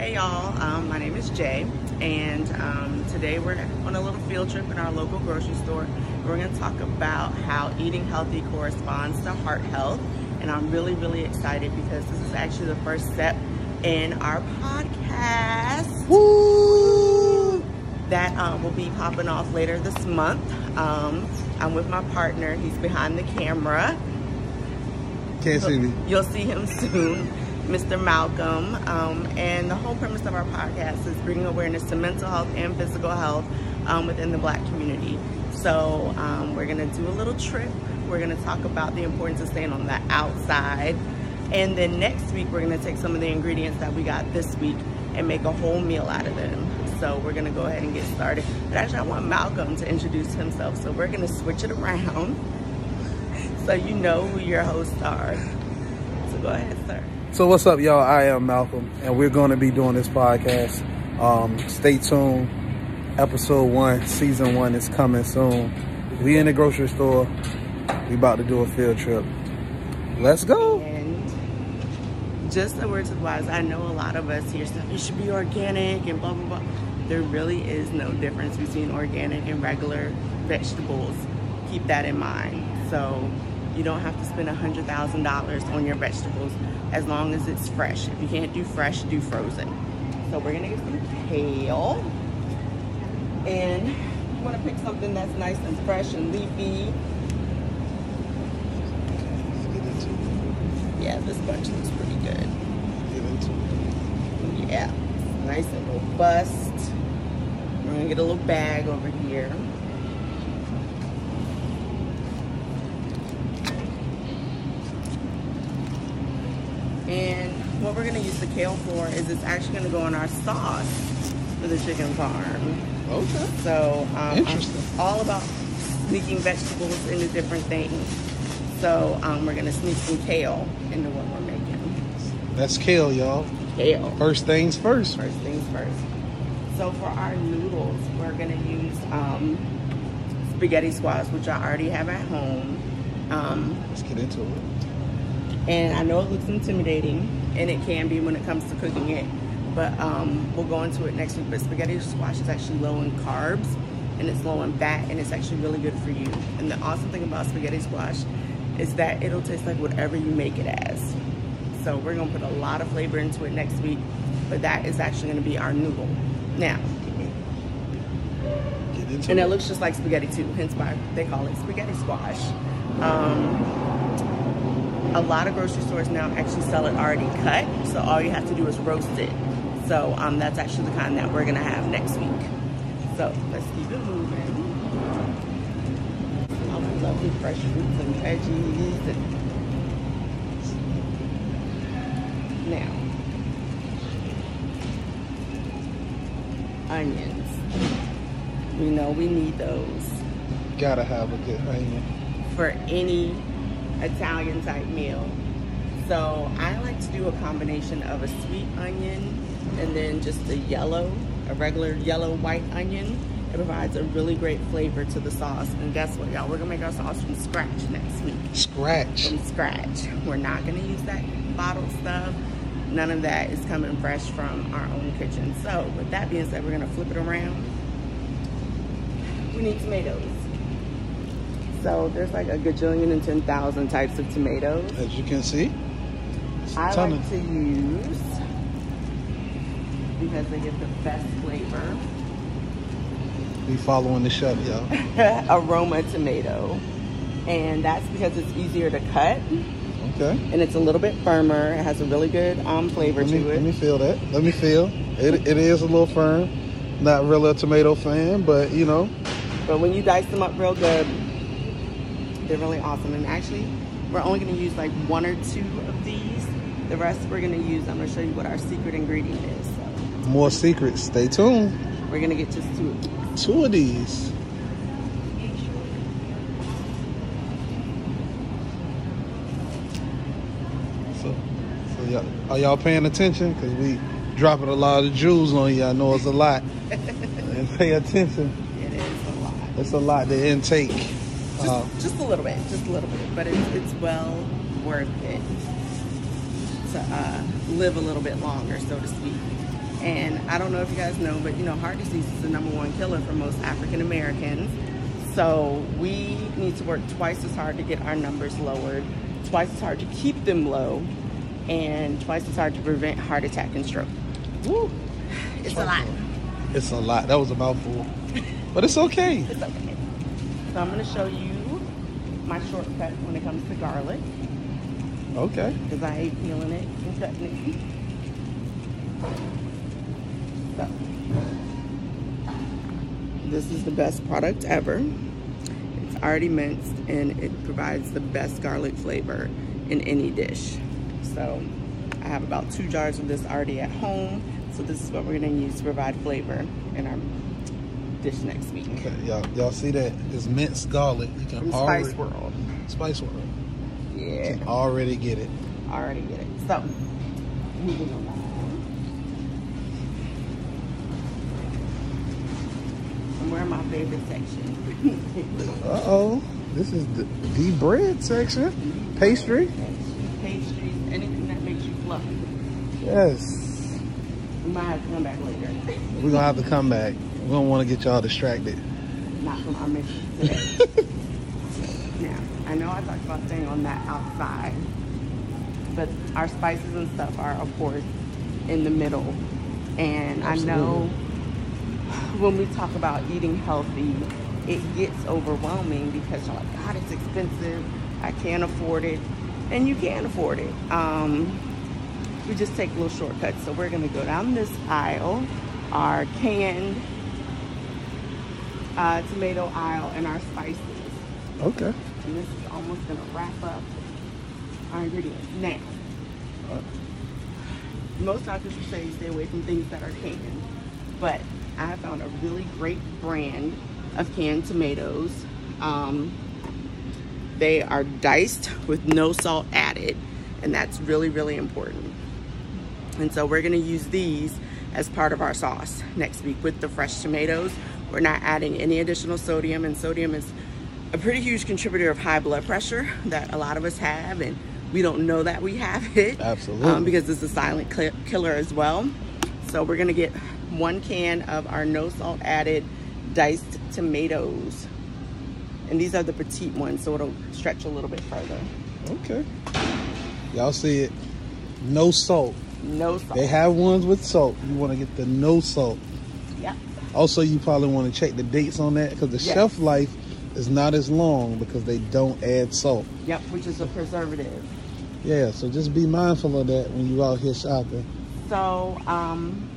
Hey y'all, um, my name is Jay, and um, today we're on a little field trip in our local grocery store. We're going to talk about how eating healthy corresponds to heart health, and I'm really, really excited because this is actually the first step in our podcast. Woo! That um, will be popping off later this month. Um, I'm with my partner. He's behind the camera. Can't see me. You'll see him soon. Mr. Malcolm. Um, and the whole premise of our podcast is bringing awareness to mental health and physical health um, within the black community. So um, we're gonna do a little trip. We're gonna talk about the importance of staying on the outside. And then next week, we're gonna take some of the ingredients that we got this week and make a whole meal out of them. So we're gonna go ahead and get started. But actually, I want Malcolm to introduce himself. So we're gonna switch it around so you know who your hosts are. So go ahead, sir. So what's up, y'all? I am Malcolm, and we're going to be doing this podcast. Um, stay tuned. Episode one, season one is coming soon. We in the grocery store. We about to do a field trip. Let's go. And just a word to the wise, I know a lot of us hear stuff, it should be organic and blah, blah, blah. There really is no difference between organic and regular vegetables. Keep that in mind. So you don't have to spend $100,000 on your vegetables as long as it's fresh. If you can't do fresh, do frozen. So we're gonna get some kale. And you wanna pick something that's nice and fresh and leafy. Yeah, this bunch looks pretty good. Yeah, nice and robust. We're gonna get a little bag over here. And what we're gonna use the kale for is it's actually gonna go in our sauce for the chicken parm. Okay. So um, Interesting. I'm all about sneaking vegetables into different things. So um, we're gonna sneak some kale into what we're making. That's kale, y'all. Kale. First things first. First things first. So for our noodles, we're gonna use um, spaghetti squash, which I already have at home. Um, Let's get into it. And I know it looks intimidating, and it can be when it comes to cooking it, but um, we'll go into it next week. But spaghetti squash is actually low in carbs, and it's low in fat, and it's actually really good for you. And the awesome thing about spaghetti squash is that it'll taste like whatever you make it as. So we're gonna put a lot of flavor into it next week, but that is actually gonna be our noodle. Now, and it. looks just like spaghetti too, hence why they call it spaghetti squash. Um, a lot of grocery stores now actually sell it already cut, so all you have to do is roast it. So um, that's actually the kind that we're gonna have next week. So let's keep it moving. All the lovely fresh fruits and veggies. And... Now, onions. We know we need those Gotta have a good onion. for any Italian type meal. So I like to do a combination of a sweet onion and then just a yellow, a regular yellow white onion. It provides a really great flavor to the sauce. And guess what, y'all? We're gonna make our sauce from scratch next week. Scratch. From scratch. We're not gonna use that bottled stuff. None of that is coming fresh from our own kitchen. So with that being said, we're gonna flip it around. We need tomatoes. So there's like a gajillion and 10,000 types of tomatoes. As you can see. I like of- to use, because they give the best flavor, We following the chef, y'all. a Roma tomato. And that's because it's easier to cut Okay. and it's a little bit firmer. It has a really good um, flavor me, to it. let me feel that. Let me feel. It, it is a little firm. Not really a tomato fan, but you know. But when you dice them up real good, they're really awesome. And actually, we're only gonna use like one or two of these. The rest we're gonna use, I'm gonna show you what our secret ingredient is. So More secrets. Stay tuned. we're gonna get just two of these. Two of these. So, so y'all, are y'all paying attention? Because we dropping a lot of jewels on you. I know it's a lot. and pay attention. It is a lot. It's a lot to intake. Just, Uh, just a little bit, just a little bit, but it's, it's well worth it to uh, live a little bit longer, so to speak. And I don't know if you guys know, but you know, heart disease is the number one killer for most African Americans. So we need to work twice as hard to get our numbers lowered, twice as hard to keep them low, and twice as hard to prevent heart attack and stroke. Woo! It's a lot. It's a lot. That was a mouthful. But it's okay. It's okay. So I'm gonna show you my shortcut when it comes to garlic, Okay. because I hate peeling it and cutting it. So, this is the best product ever. It's already minced and it provides the best garlic flavor in any dish. So I have about two jars of this already at home. So this is what we're gonna use to provide flavor in our dish next week. Okay, y'all, y'all see that? It's minced garlic. You can From already Spice World. Spice World. You Yeah, can already get it. Already get it. So, moving on. We're in my favorite section. Uh oh. This is the, the bread section. Pastry. Pastries, anything that makes you fluffy. Yes. We might have to come back later. We're gonna have to come back. We don't want to get y'all distracted. Not from our mission today. now, I know I talked about staying on that outside, but our spices and stuff are, of course, in the middle. And I know when we talk about eating healthy, it gets overwhelming because you're like, God, it's expensive. I can't afford it. And you can't afford it. Um, we just take little shortcuts. So we're gonna go down this aisle, our canned uh, tomato aisle and our spices. Okay. And this is almost gonna wrap up our ingredients. Now, most doctors will say stay away from things that are canned, but I have found a really great brand of canned tomatoes. Um, they are diced with no salt added, and that's really, really important. And so we're gonna use these as part of our sauce next week with the fresh tomatoes. We're not adding any additional sodium, and sodium is a pretty huge contributor of high blood pressure that a lot of us have, and we don't know that we have it. Absolutely. Um, because it's a silent killer as well. So we're gonna get one can of our no salt added diced tomatoes. And these are the petite ones, so it'll stretch a little bit further. Okay. Y'all see it? No salt. No salt. They have ones with salt. You want to get the no salt. Also, you probably want to check the dates on that because the Yes. shelf life is not as long because they don't add salt. Yep, which is a preservative. Yeah, so just be mindful of that when you out here shopping. So, um,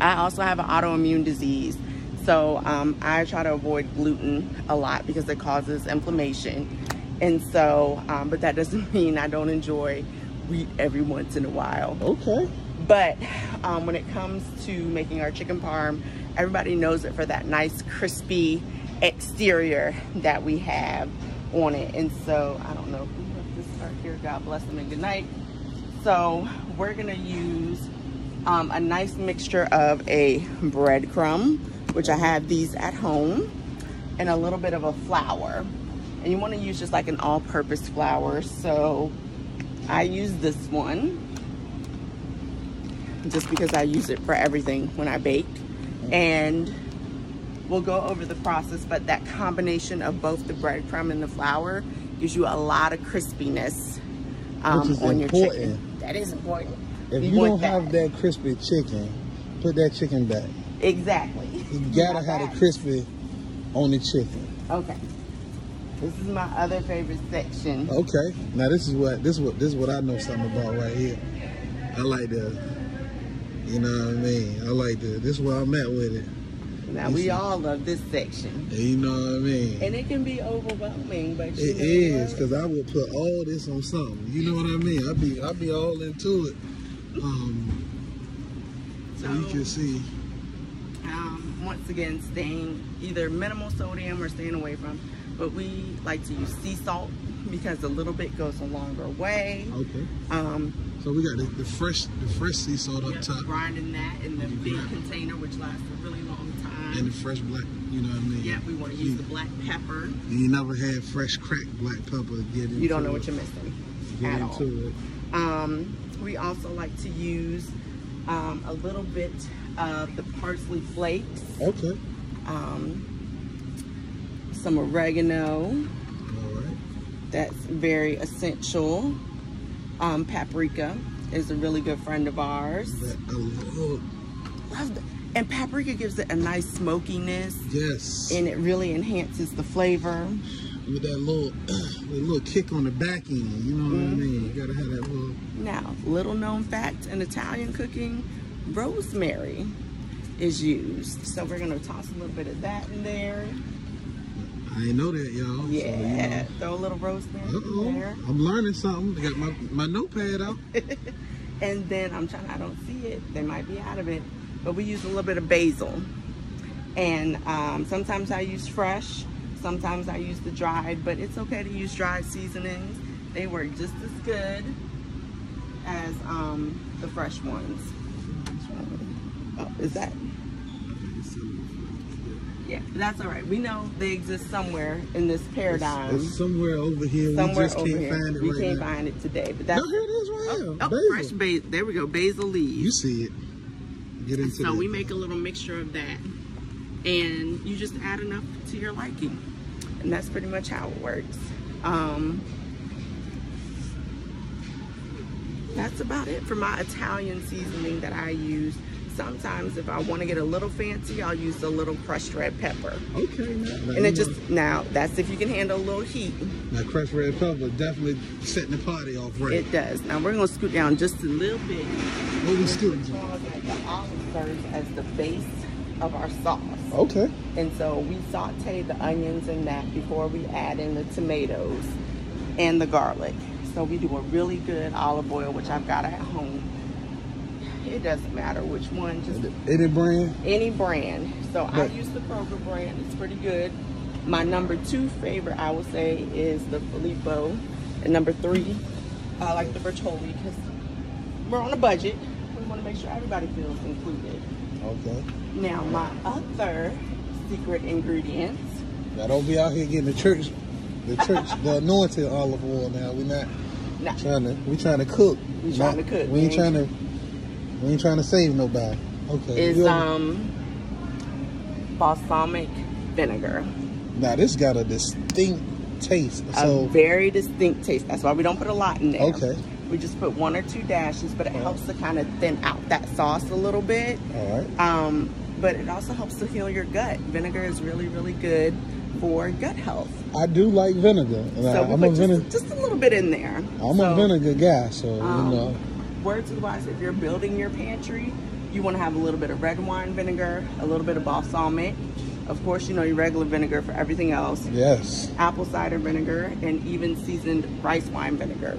I also have an autoimmune disease. So, um, I try to avoid gluten a lot because it causes inflammation. And so, um, but that doesn't mean I don't enjoy wheat every once in a while. Okay. But um, when it comes to making our chicken parm, everybody knows it for that nice crispy exterior that we have on it. And so, I don't know who left this start here. God bless them and good night. So we're gonna use um, a nice mixture of a breadcrumb, which I have these at home, and a little bit of a flour. And you wanna use just like an all-purpose flour. So I use this one just because I use it for everything when I bake. And we'll go over the process, but that combination of both the breadcrumb and the flour gives you a lot of crispiness um, Which is on your important. chicken. That is important. If you, want don't have that crispy chicken, put that chicken back. Exactly. You gotta have it crispy on the chicken. Okay. This is my other favorite section. Okay. Now this is what this is what this is what I know something about right here. I like the, you know what I mean. I like the. This is where I'm at with it. Now we all love this section. You know what I mean. And it can be overwhelming, but It is because I would put all this on something. You know what I mean? I be I be all into it. Um, so you can see. um, once again, staying either minimal sodium or staying away from. But we like to use sea salt because a little bit goes a longer way. Okay. Um, So we got the, the fresh the fresh sea salt up top grinding that in the big container, which lasts a really long time. and the fresh black. You know what I mean? yeah, we want to use the black pepper. And you never had fresh cracked black pepper. Get You don't know it. what you're missing Get at all. into it. Um, we also like to use um, a little bit of the parsley flakes, Okay. um, some oregano. That's very essential. Um, paprika is a really good friend of ours. I love. Love the- And paprika gives it a nice smokiness Yes. and it really enhances the flavor. with that little, with little kick on the back end. You know what I mean? You gotta have that little. Now, little known fact in Italian cooking, rosemary is used. So we're gonna toss a little bit of that in there. I ain't know that, y'all. So, you Yeah, know. throw a little rosemary Uh-oh. there. I'm learning something. I got my, my notepad out. And then I'm trying, I don't see it. They might be out of it. But we use a little bit of basil. And um, sometimes I use fresh. Sometimes I use the dried. But it's okay to use dried seasonings. They work just as good as um, the fresh ones. Oh, is that? Yeah, that's all right. We know they exist somewhere in this paradigm. It's, it's somewhere over here. somewhere we just over can't here. find it we right can't now. find it today. But that's no, here it is right Oh, here. oh, Basil. fresh basil. There we go. Basil leaves. You see it. Get into So that. we make a little mixture of that. And you just add enough to your liking. And that's pretty much how it works. Um, that's about it for my Italian seasoning that I use. Sometimes if I want to get a little fancy, I'll use a little crushed red pepper. Okay, now, now And it just, know, now that's if you can handle a little heat. now crushed red pepper definitely setting the party off right. It does. Now we're gonna scoot down just a little bit. what we still do? The olive serves as the base of our sauce. Okay. And so we saute the onions in that before we add in the tomatoes and the garlic. So we do a really good olive oil, which I've got at home. It doesn't matter which one, just Any brand? any brand. So I use the Kroger brand. It's pretty good. My number two favorite, I would say, is the Filippo. And number three, I like the Bertolli because we're on a budget. We want to make sure everybody feels included. Okay. Now, my other secret ingredients, Now don't be out here getting the church, the church, the anointed olive oil. Now we're not now, trying to. We trying to cook. We trying Not- to cook. We ain't trying to. We ain't trying to save nobody. Okay. is um balsamic vinegar. now this got a distinct taste. a So very distinct taste. That's why we don't put a lot in there. Okay. We just put one or two dashes, but it helps to kind of thin out that sauce a little bit. all right. Um, but it also helps to heal your gut. Vinegar is really, really good for gut health. I do like vinegar. I, So we I'm a vinegar. just, just a little bit in there. I'm So, a vinegar guy, so um, you know. Word to the wise, if you're building your pantry, you want to have a little bit of red wine vinegar, a little bit of balsamic. Of course, you know your regular vinegar for everything else. Yes. apple cider vinegar and even seasoned rice wine vinegar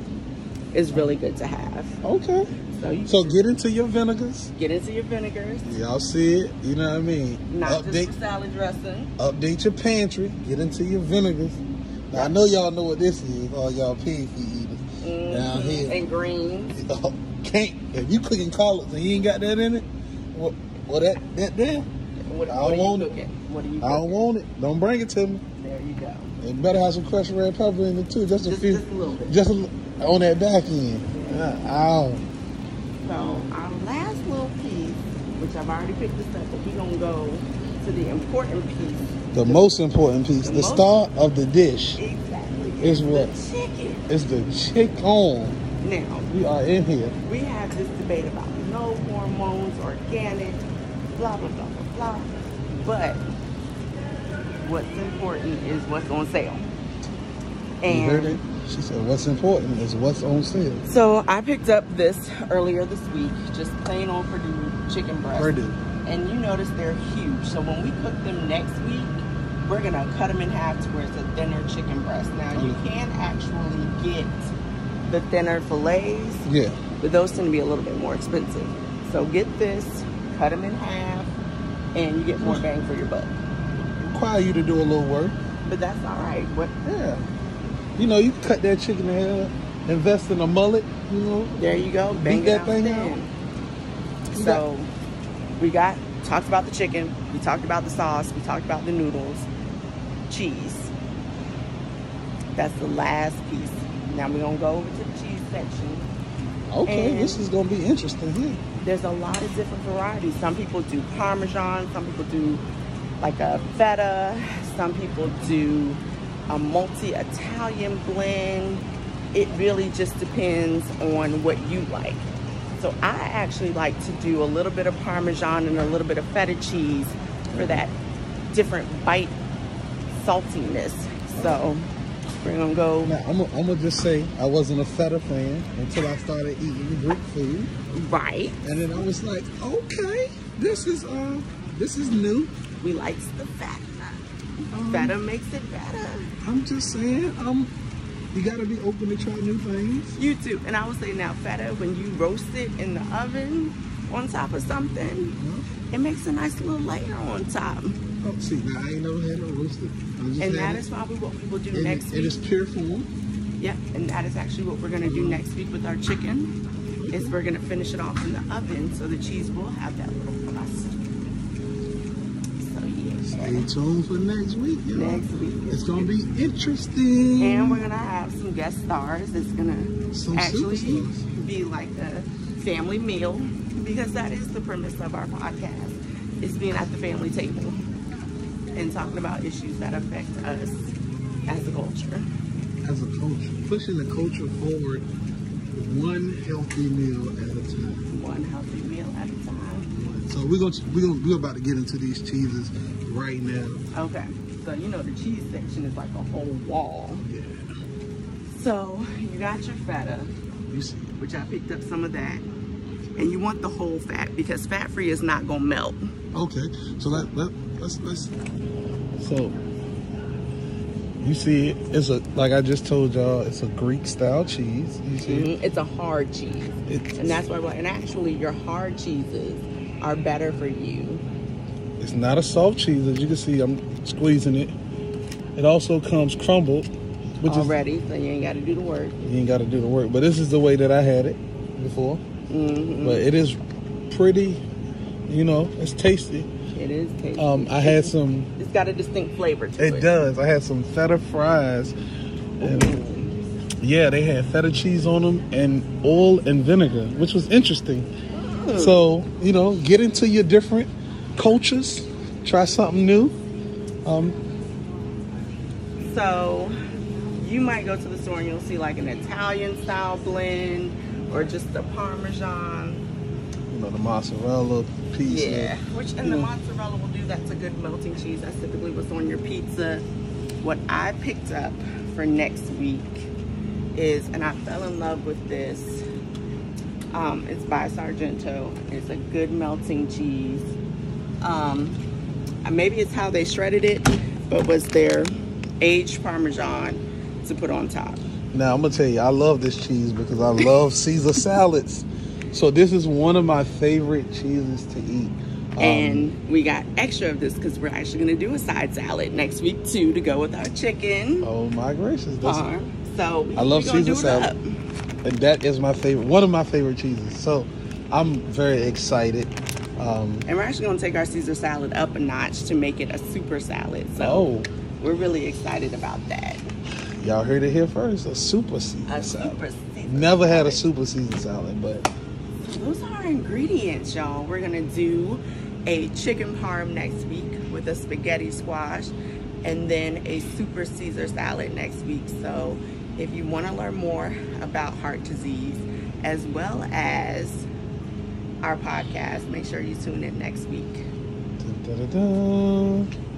is really good to have. Okay. So you So get into your vinegars. get into your vinegars, Y'all see it. You know what I mean. not update just for salad dressing. update your pantry. Get into your vinegars. Now I know y'all know what this is. All y'all pig eaters down Mhm. here. And greens. Can't if you cooking collards and you ain't got that in it. What? What that that there? What, I you want it. What are you I don't want it. Don't bring it to me. There you go. And better have some crushed red pepper in it too. Just a few. just a little bit. Just a, on that back end. Yeah. Ow. So our last little piece, which I've already picked this up, but we're gonna go to the important piece. The most important piece, The the star of the dish, Exactly. Is the what? chicken. is the chicken. Now, We are in here. we have this debate about no hormones, organic, blah, blah, blah, blah, blah. But what's important is what's on sale. You heard it? And She said, "What's important is what's on sale." so I picked up this earlier this week, just plain old Perdue chicken breast. Perdue. And you notice they're huge. So when we cook them next week, we're gonna cut them in half to where it's a thinner chicken breast. Now you can actually get the thinner fillets, Yeah. but those tend to be a little bit more expensive. So get this, cut them in half, and you get more bang for your buck. Require you to do a little work. But that's all right. What? Yeah. You know, you cut that chicken in half, invest in a mullet. You know. There you go. Bang that out thing thin. You So we got talked about the chicken. We talked about the sauce. We talked about the noodles, cheese. That's the last piece. Now we're gonna go over to the cheese section. Okay, And- this is gonna be interesting here. there's a lot of different varieties. Some people do Parmesan, some people do like a feta, some people do a multi-Italian blend. It really just depends on what you like. So I actually like to do a little bit of Parmesan and a little bit of feta cheese for that different bite saltiness. So we're gonna go. Now I'm gonna just say I wasn't a feta fan until I started eating Greek food. Right. And then I was like, okay, this is uh, this is new. We like the feta. Um, feta makes it better. I'm just saying, um, you gotta be open to try new things. You too. And I would say now feta, when you roast it in the oven on top of something, mm -hmm. it makes a nice little layer on top. Oh, see, now I ain't never had no roasted. And that is probably what we will do and next it, week. It is pure form. Yeah, and that is actually what we're gonna do next week with our chicken. Is we're gonna finish it off in the oven so the cheese will have that little crust. So yeah. Stay tuned for next week, y'all. Next week. It's gonna be interesting. And we're gonna have some guest stars. It's gonna some actually superstars. be like a family meal because that is the premise of our podcast. Is being at the family table and talking about issues that affect us as a culture. As a culture, pushing the culture forward one healthy meal at a time. One healthy meal at a time. So we're gonna we're gonna we're about to get into these cheeses right now. Okay. So you know the cheese section is like a whole wall. Yeah. So you got your feta. You see. Which I picked up some of that. And you want the whole fat because fat free is not gonna melt. Okay. So let, let let's let's so you see it's a like I just told y'all it's a Greek style cheese. You see mm -hmm. It's a hard cheese. It's, and that's why and actually your hard cheeses are better for you. It's not a soft cheese as you can see I'm squeezing it. It also comes crumbled. Which Already, is, so you ain't got to do the work. You ain't got to do the work. But this is the way that I had it before. Mm -hmm. But it is pretty, you know, it's tasty. It is tasty. Um, I had some. It's got a distinct flavor to it. It does. I had some feta fries. And yeah, they had feta cheese on them and oil and vinegar, which was interesting. Mm. So you know, get into your different cultures, try something new. Um, so you might go to the store and you'll see like an Italian style blend or just the Parmesan know, the mozzarella piece. Yeah, which and the mozzarella will do. That's a good melting cheese. That's typically what's on your pizza. What I picked up for next week is, and I fell in love with this. Um, it's by Sargento. It's a good melting cheese. Um, maybe it's how they shredded it, but was their aged Parmesan to put on top. Now I'm gonna tell you, I love this cheese because I love Caesar salads. So this is one of my favorite cheeses to eat. Um, and we got extra of this because we're actually going to do a side salad next week too to go with our chicken. Oh my gracious! Farm. So I love Caesar salad, and that is my favorite. One of my favorite cheeses. So I'm very excited. Um, and we're actually going to take our Caesar salad up a notch to make it a super salad. So oh. we're really excited about that. Y'all heard it here first. A super Caesar a salad. Super Caesar Never salad. had a super Caesar salad, but those are our ingredients, y'all. We're gonna do a chicken parm next week with a spaghetti squash and then a super Caesar salad next week. So if you wanna learn more about heart disease as well as our podcast, make sure you tune in next week. Da, da, da,